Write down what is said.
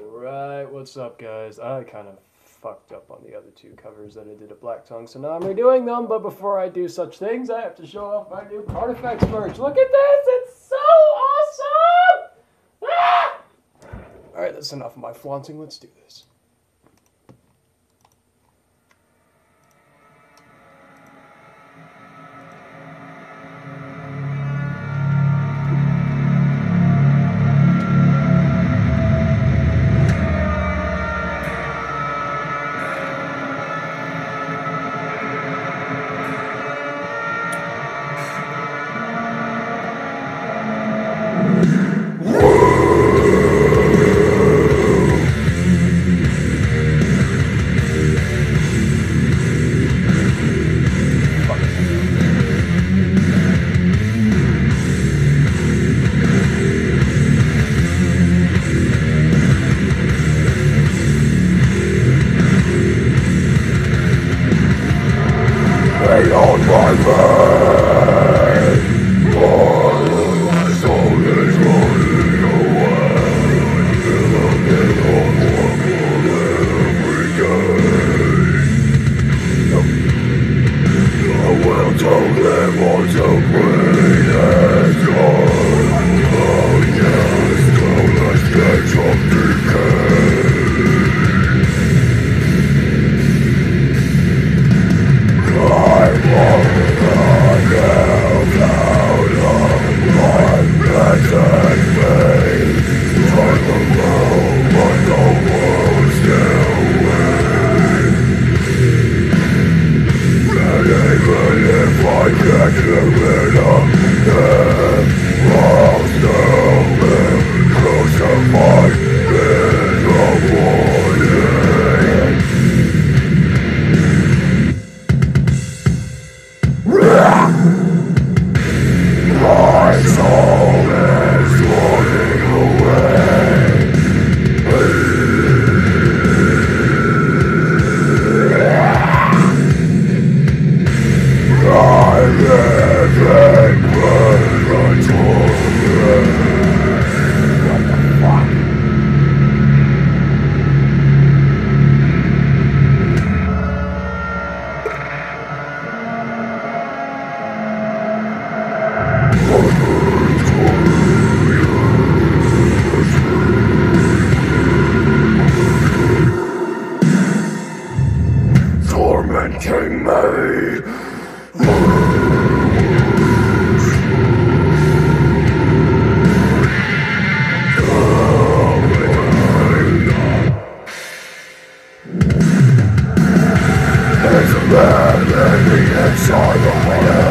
Alright, what's up, guys? I kind of fucked up on the other two covers that I did at Black Tongue, so now I'm redoing them, but before I do such things, I have to show off my new Artifacts merch. Look at this! It's so awesome! Ah! Alright, that's enough of my flaunting. Let's do this. Bye. Man living inside of my